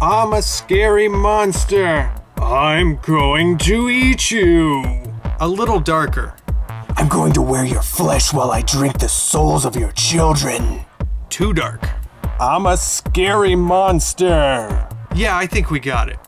I'm a scary monster. I'm going to eat you. A little darker. I'm going to wear your flesh while I drink the souls of your children. Too dark. I'm a scary monster. Yeah, I think we got it.